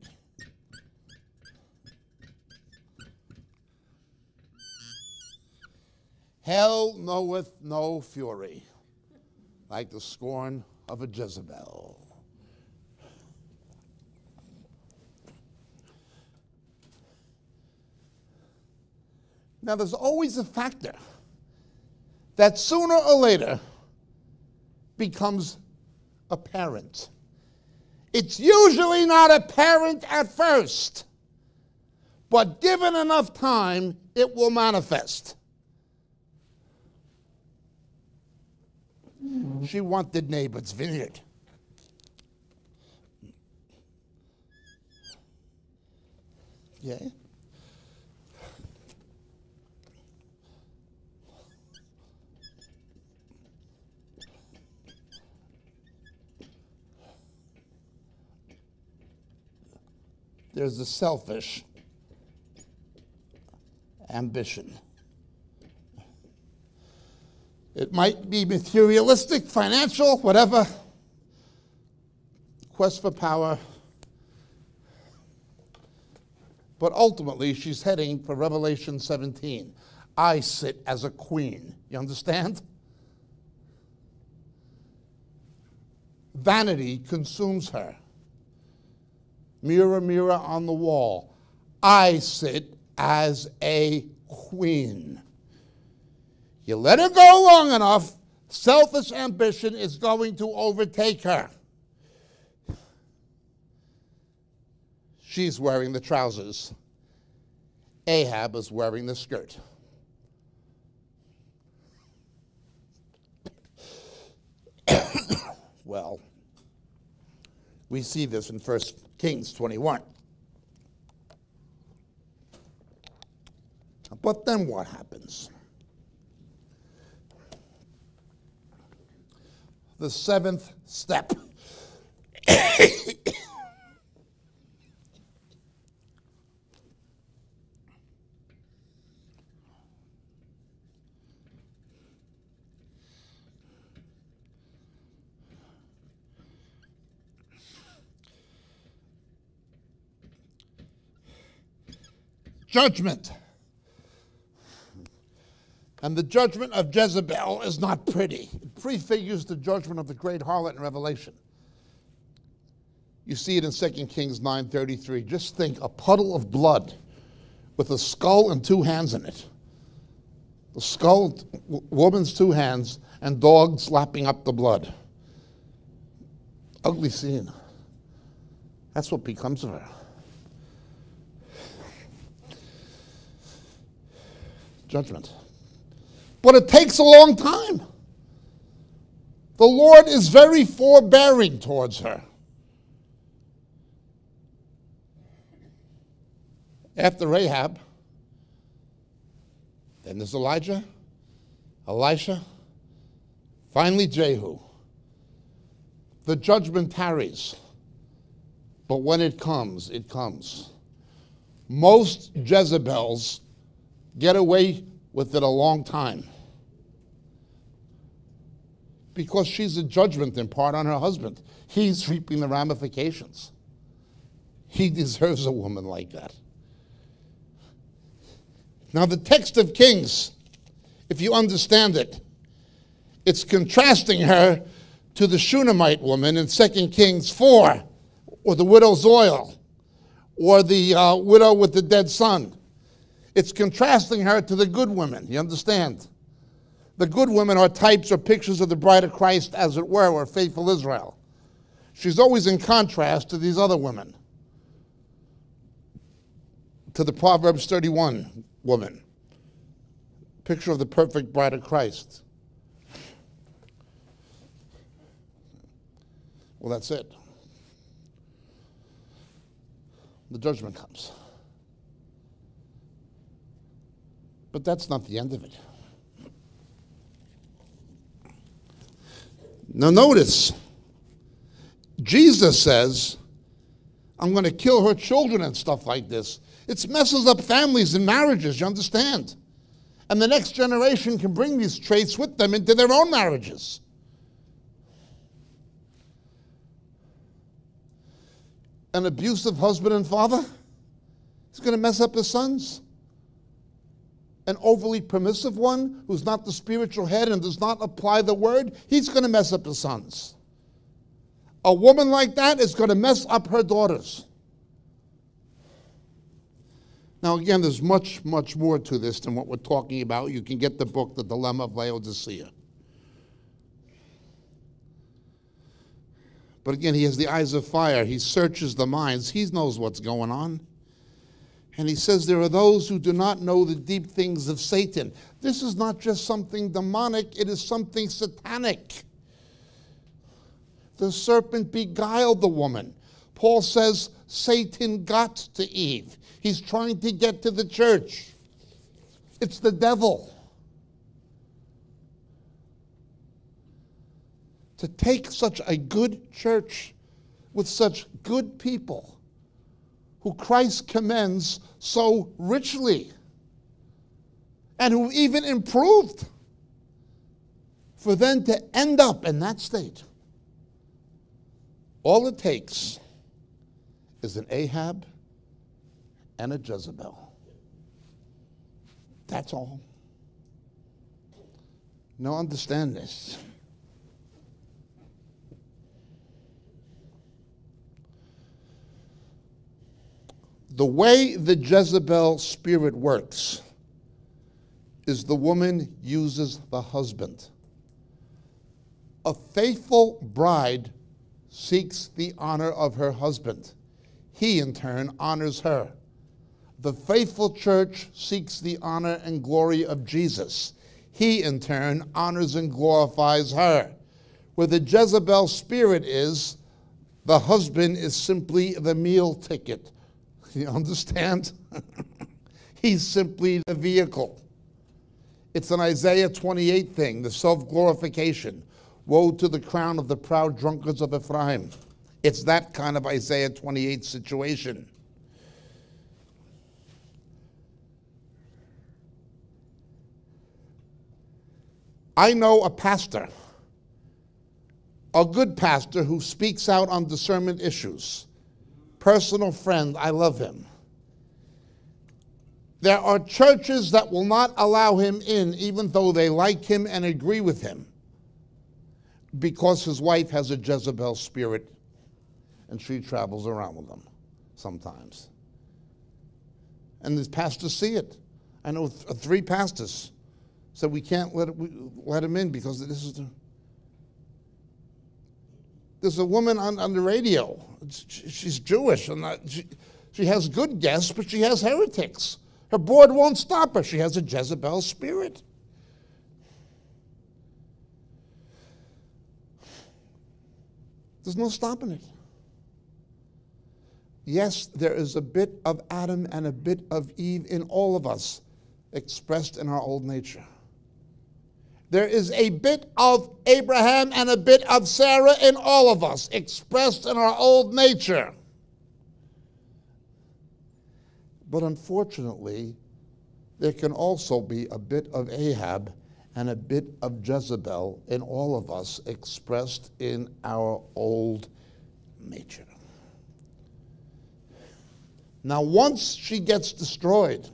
Hell knoweth no fury, like the scorn of a Jezebel. Now, there's always a factor that sooner or later becomes apparent. It's usually not apparent at first, but given enough time, it will manifest. She wanted Naboth's vineyard. Yeah. There's the selfish ambition. It might be materialistic, financial, whatever. Quest for power. But ultimately, she's heading for Revelation 17. I sit as a queen. You understand? Vanity consumes her. Mirror, mirror on the wall. I sit as a queen. You let her go long enough, selfish ambition is going to overtake her. She's wearing the trousers. Ahab is wearing the skirt. well, we see this in 1 Kings 21. But then what happens? The seventh step. judgment. And the judgment of Jezebel is not pretty. It prefigures the judgment of the great harlot in Revelation. You see it in 2 Kings 9:33. Just think a puddle of blood with a skull and two hands in it. The skull, woman's two hands, and dogs lapping up the blood. Ugly scene. That's what becomes of her. Judgment. But it takes a long time. The Lord is very forbearing towards her. After Rahab, then there's Elijah, Elisha, finally Jehu. The judgment tarries, but when it comes, it comes. Most Jezebels get away with it a long time because she's a judgment in part on her husband. He's reaping the ramifications. He deserves a woman like that. Now, the text of Kings, if you understand it, it's contrasting her to the Shunammite woman in 2 Kings 4, or the widow's oil, or the uh, widow with the dead son. It's contrasting her to the good women. You understand? The good women are types or pictures of the bride of Christ, as it were, or faithful Israel. She's always in contrast to these other women, to the Proverbs 31 woman, picture of the perfect bride of Christ. Well, that's it. The judgment comes. But that's not the end of it. Now, notice, Jesus says, I'm going to kill her children and stuff like this. It messes up families and marriages, you understand? And the next generation can bring these traits with them into their own marriages. An abusive husband and father is going to mess up his sons an overly permissive one who's not the spiritual head and does not apply the word, he's going to mess up his sons. A woman like that is going to mess up her daughters. Now, again, there's much, much more to this than what we're talking about. You can get the book, The Dilemma of Laodicea. But again, he has the eyes of fire. He searches the minds. He knows what's going on. And he says there are those who do not know the deep things of Satan. This is not just something demonic, it is something satanic. The serpent beguiled the woman. Paul says Satan got to Eve. He's trying to get to the church. It's the devil. To take such a good church with such good people who Christ commends so richly and who even improved. for them to end up in that state. All it takes is an Ahab and a Jezebel. That's all. Now, understand this. The way the Jezebel spirit works is the woman uses the husband. A faithful bride seeks the honor of her husband. He, in turn, honors her. The faithful church seeks the honor and glory of Jesus. He, in turn, honors and glorifies her. Where the Jezebel spirit is, the husband is simply the meal ticket. You understand? He's simply the vehicle. It's an Isaiah 28 thing, the self glorification. Woe to the crown of the proud drunkards of Ephraim. It's that kind of Isaiah 28 situation. I know a pastor, a good pastor who speaks out on discernment issues. Personal friend, I love him. There are churches that will not allow him in, even though they like him and agree with him, because his wife has a Jezebel spirit and she travels around with them sometimes. And these pastors see it. I know th- three pastors said we can't let, it, we, let him in because this is the. There's a woman on, on the radio. She, she's Jewish, and she, she has good guests, but she has heretics. Her board won't stop her. She has a Jezebel spirit. There's no stopping it. Yes, there is a bit of Adam and a bit of Eve in all of us, expressed in our old nature. There is a bit of Abraham and a bit of Sarah in all of us, expressed in our old nature. But unfortunately, there can also be a bit of Ahab and a bit of Jezebel in all of us, expressed in our old nature. Now, once she gets destroyed,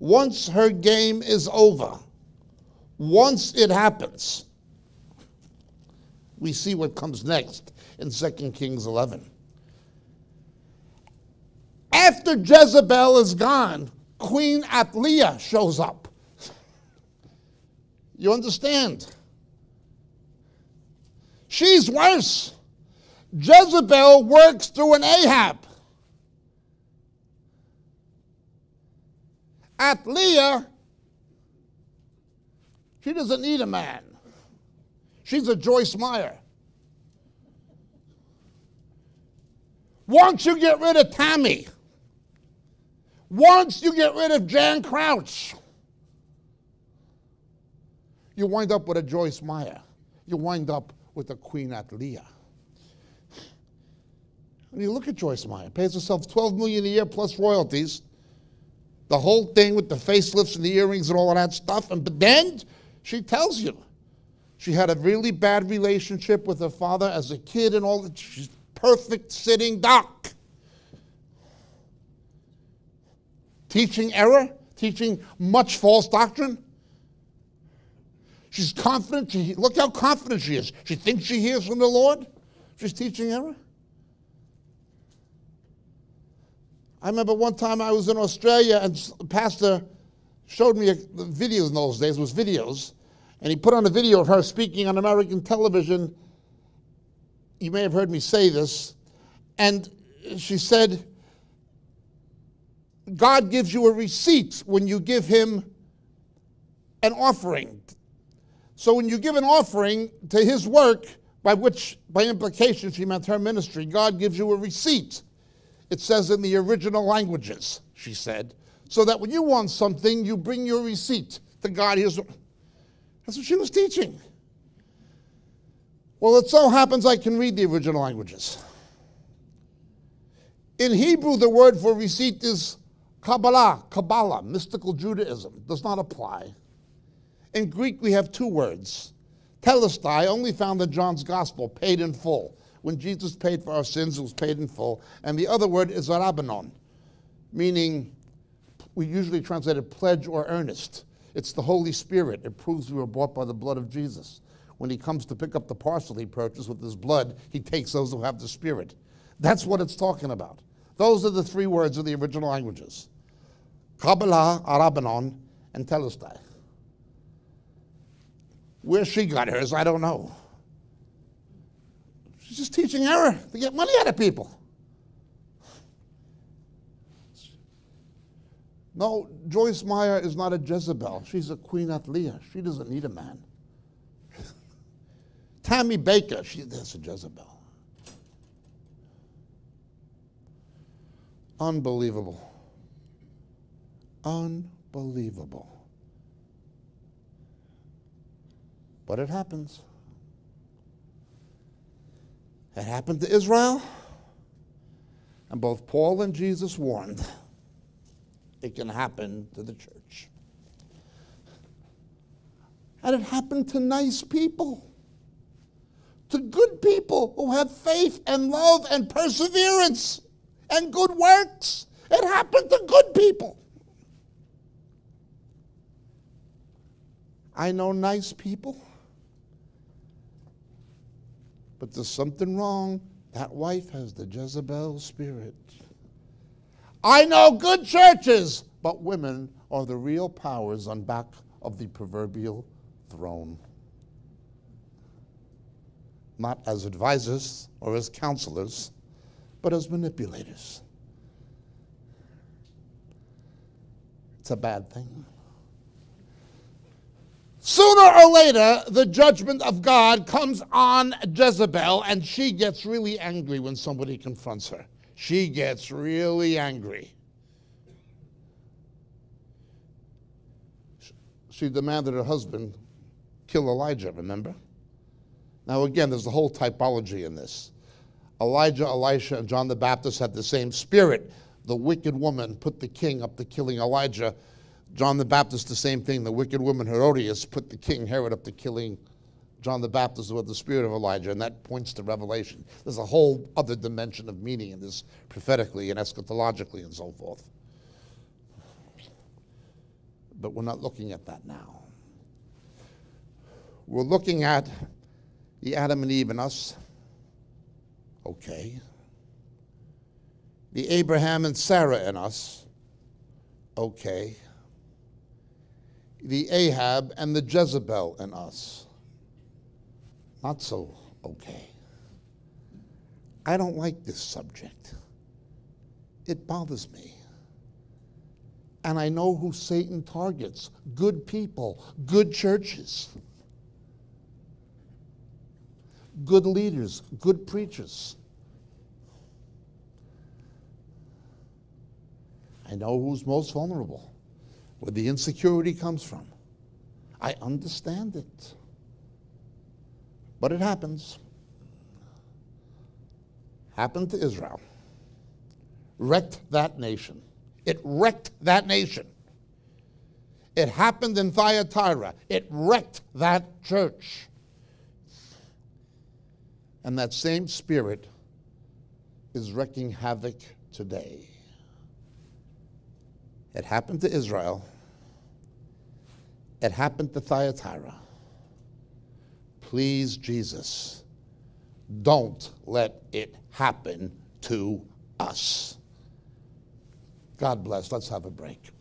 once her game is over, once it happens, we see what comes next in 2 Kings 11. After Jezebel is gone, Queen Athaliah shows up. You understand? She's worse. Jezebel works through an Ahab. Athaliah, she doesn't need a man. She's a Joyce Meyer. Once you get rid of Tammy, once you get rid of Jan Crouch, you wind up with a Joyce Meyer. You wind up with a Queen Athaliah. And you look at Joyce Meyer, pays herself 12 million a year plus royalties the whole thing with the facelifts and the earrings and all of that stuff. And but then she tells you she had a really bad relationship with her father as a kid and all that. She's perfect sitting duck. Teaching error, teaching much false doctrine. She's confident. She, look how confident she is. She thinks she hears from the Lord. She's teaching error. I remember one time I was in Australia and pastor showed me a, videos in those days was videos, and he put on a video of her speaking on American television. You may have heard me say this, and she said, God gives you a receipt when you give him an offering. So when you give an offering to his work, by which, by implication, she meant her ministry, God gives you a receipt. It says in the original languages, she said, so that when you want something, you bring your receipt to God. Here's that's what she was teaching. Well, it so happens I can read the original languages. In Hebrew, the word for receipt is Kabbalah, Kabbalah, mystical Judaism, does not apply. In Greek, we have two words Telestai only found in John's gospel, paid in full. When Jesus paid for our sins, it was paid in full. And the other word is arabanon, meaning we usually translate it pledge or earnest. It's the Holy Spirit. It proves we were bought by the blood of Jesus. When he comes to pick up the parcel he purchased with his blood, he takes those who have the Spirit. That's what it's talking about. Those are the three words of the original languages Kabbalah, Arabanon, and Telestai. Where she got hers, I don't know. She's just teaching error to get money out of people. No, Joyce Meyer is not a Jezebel. She's a Queen Athaliah. She doesn't need a man. Tammy Bakker, she, that's a Jezebel. Unbelievable. Unbelievable. But it happens. It happened to Israel, and both Paul and Jesus warned it can happen to the church. And it happened to nice people, to good people who have faith and love and perseverance and good works. It happened to good people. I know nice people, but there's something wrong. That wife has the Jezebel spirit. I know good churches, but women are the real powers on back of the proverbial throne. Not as advisors or as counselors, but as manipulators. It's a bad thing. Sooner or later, the judgment of God comes on Jezebel, and she gets really angry when somebody confronts her. She gets really angry. She demanded her husband kill Elijah, remember? Now, again, there's a whole typology in this. Elijah, Elisha, and John the Baptist had the same spirit. The wicked woman put the king up to killing Elijah. John the Baptist, the same thing. The wicked woman Herodias put the king Herod up to killing John the Baptist with the spirit of Elijah, and that points to Revelation. There's a whole other dimension of meaning in this prophetically and eschatologically and so forth. But we're not looking at that now. We're looking at the Adam and Eve in us. Okay. The Abraham and Sarah in us. Okay. The Ahab and the Jezebel in us not so okay. I don't like this subject. It bothers me. And I know who Satan targets good people, good churches, good leaders, good preachers. I know who's most vulnerable, where the insecurity comes from. I understand it. But it happens. Happened to Israel. Wrecked that nation. It wrecked that nation. It happened in Thyatira. It wrecked that church. And that same spirit is wreaking havoc today. It happened to Israel. It happened to Thyatira. Please, Jesus, don't let it happen to us. God bless. Let's have a break.